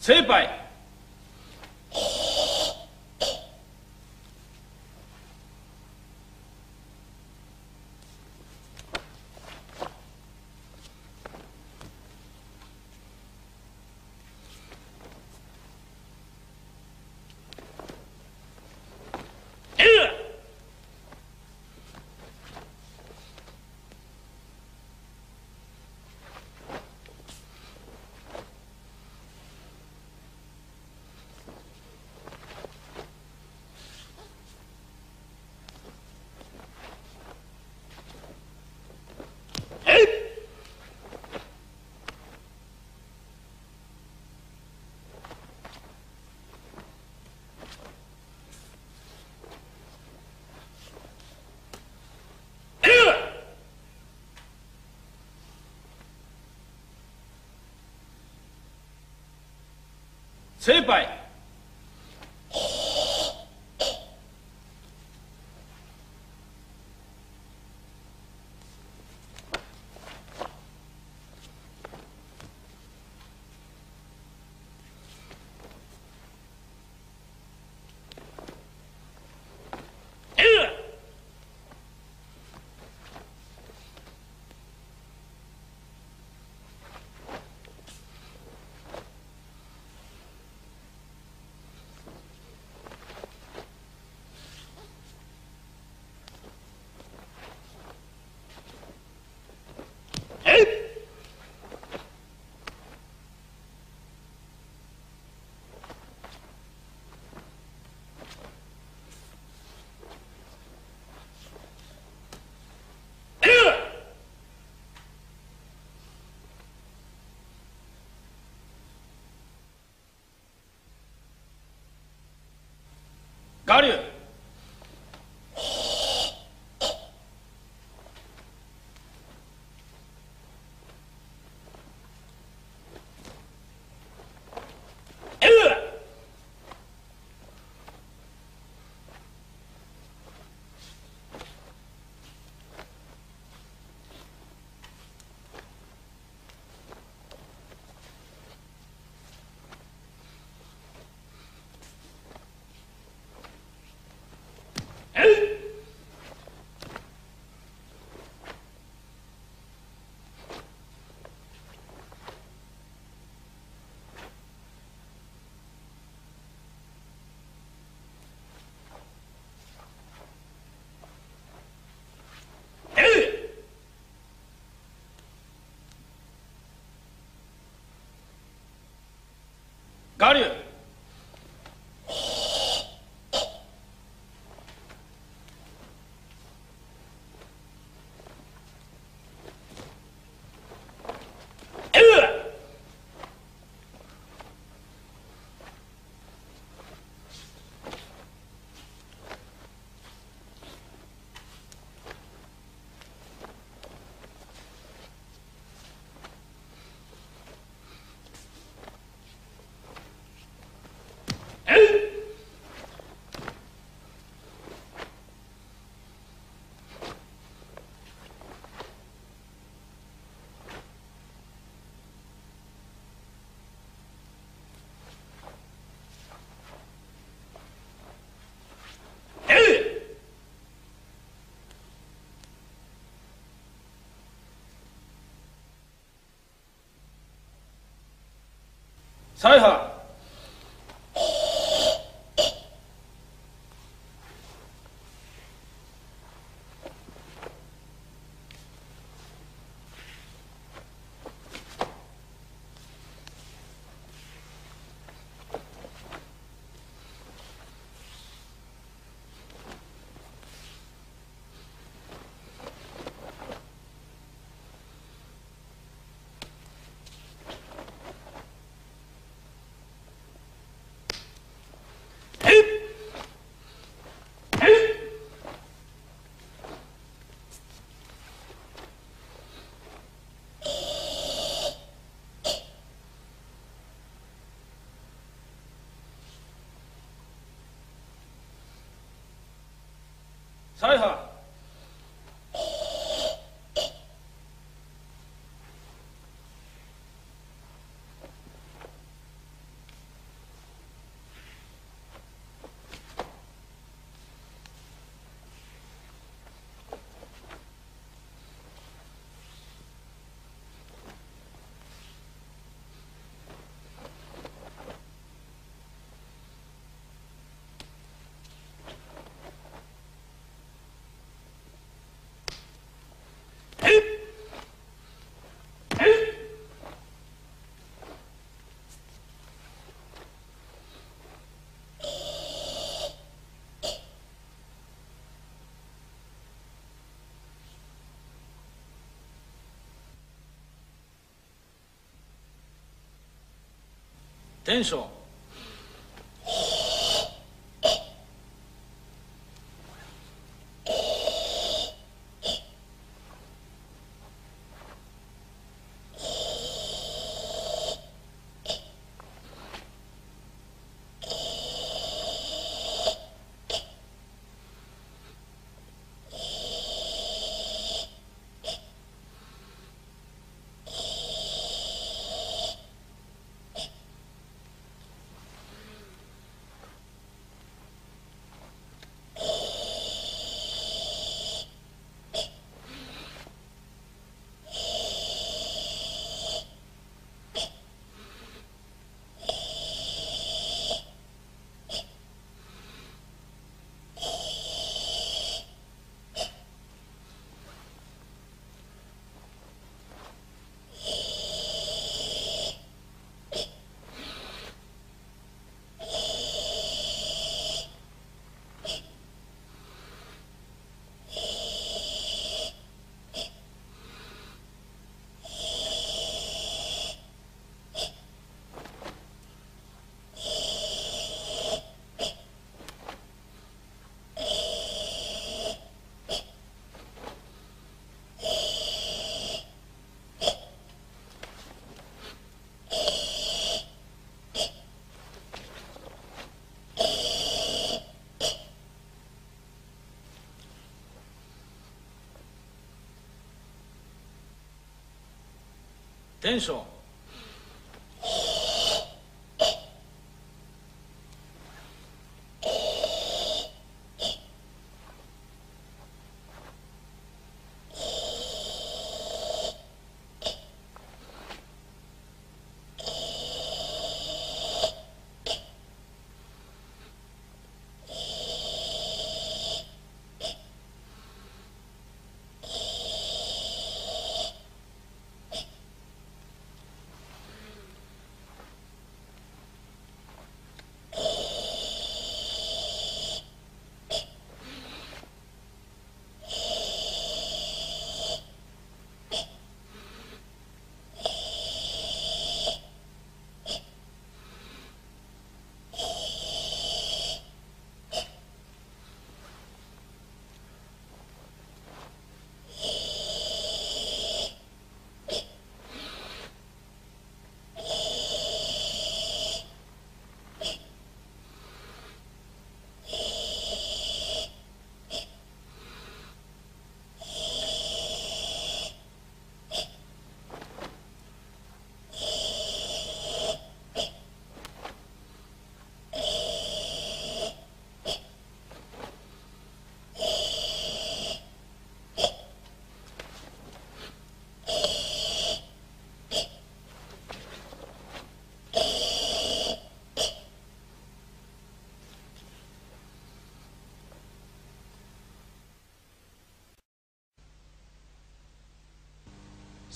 精一杯精一杯 가르 ガリュー我流我流テンション。テンション。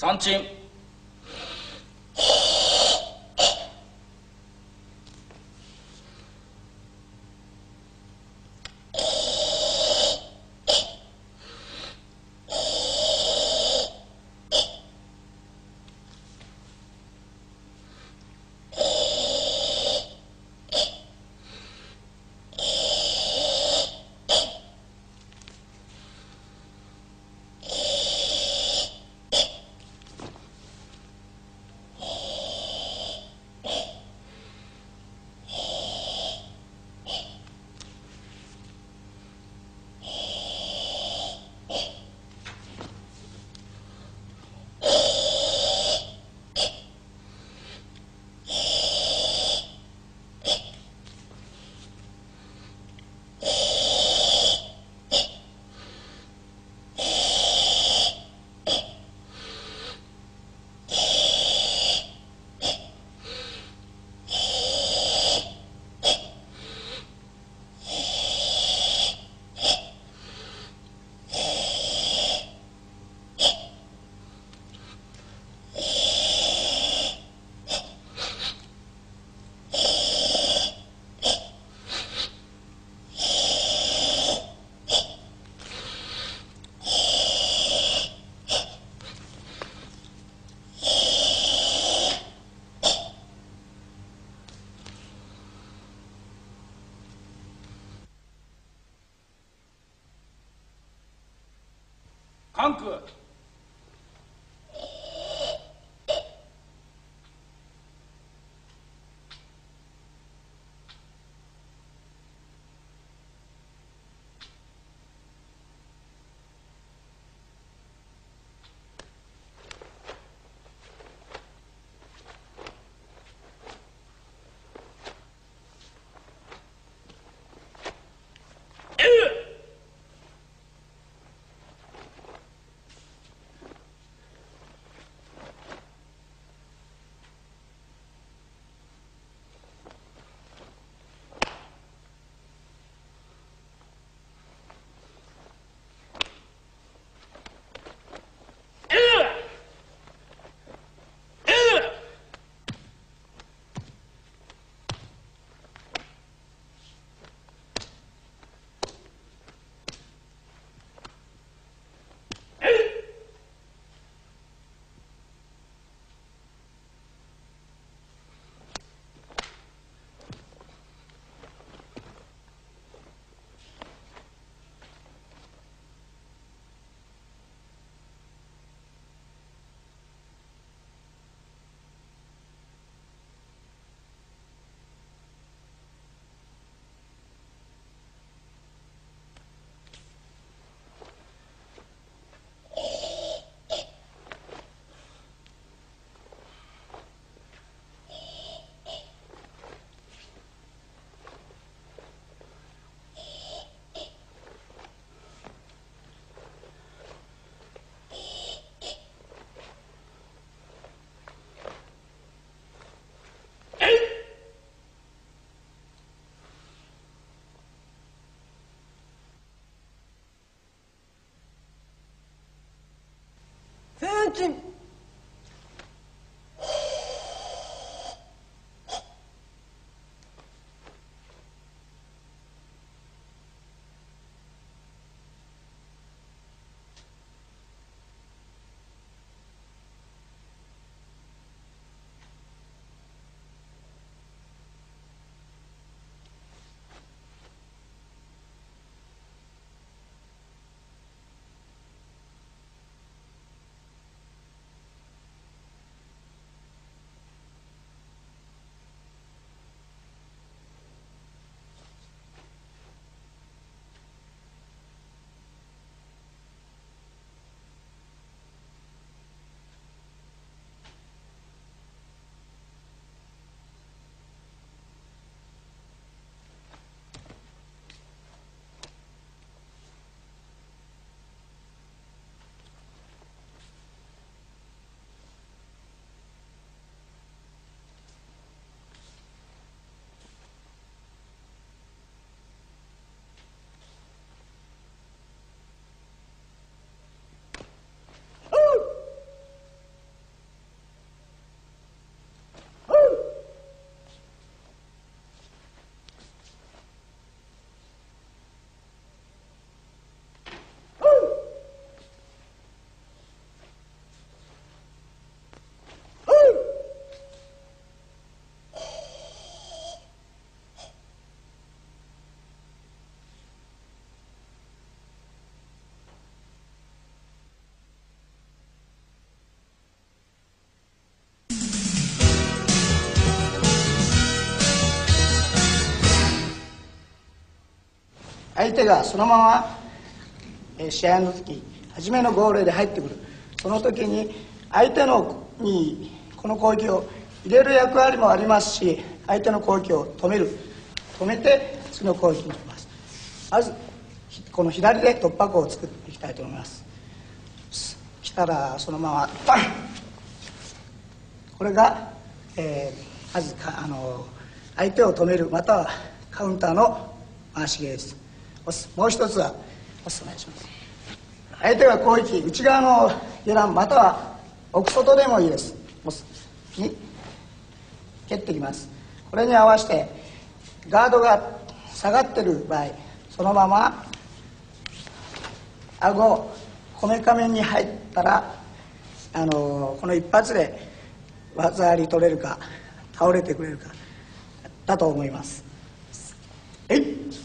関空前進相手がそのまま、え試合の時初めのゴールで入ってくる。その時に相手のにこの攻撃を入れる役割もありますし相手の攻撃を止める。止めて次の攻撃に行きます。まずこの左で突破口を作っていきたいと思います。来たらそのままバン！これが、えーまずかあの相手を止めるまたはカウンターの回し芸です。もう一つはお願いします。相手が攻撃内側の下段または奥外でもいいです。に蹴ってきます。これに合わせてガードが下がってる場合そのまま顎こめかみに入ったらあのこの一発で技あり取れるか倒れてくれるかだと思います。えい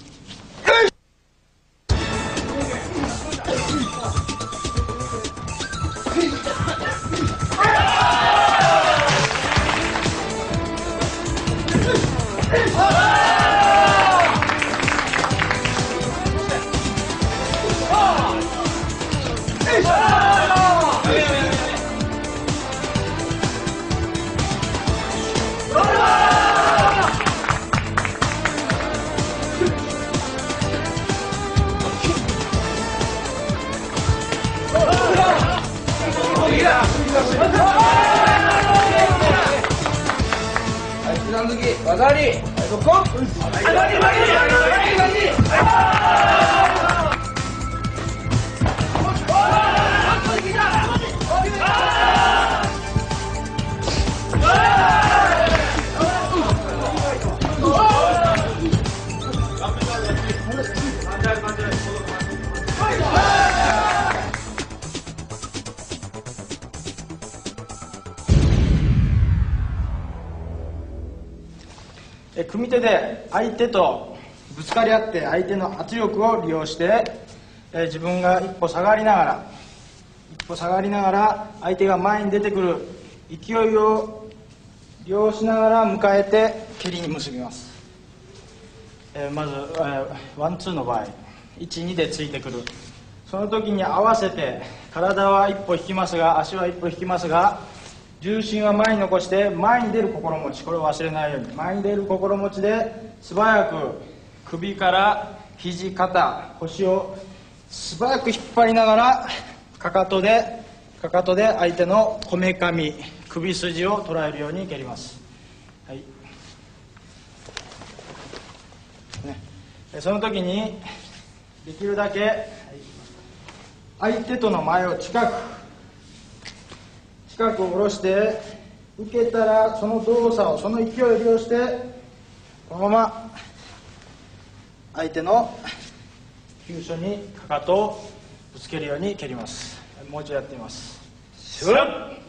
つかり合って相手の圧力を利用してえ自分が一歩下がりながら一歩下がりながら相手が前に出てくる勢いを利用しながら迎えて蹴りに結びます、えまず、えーワンツーの場合12でついてくる。その時に合わせて体は一歩引きますが足は一歩引きますが重心は前に残して前に出る心持ち。これを忘れないように。前に出る心持ちで素早く首から肘肩腰を素早く引っ張りながらかかとでかかとで相手のこめかみ首筋を捉えるように蹴ります、はい。ね、その時にできるだけ相手との前を近く近く下ろして受けたらその動作をその勢いを利用してこのまま相手の急所にかかとをぶつけるように蹴ります。もう一度やってみます。シュッ